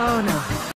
Oh no.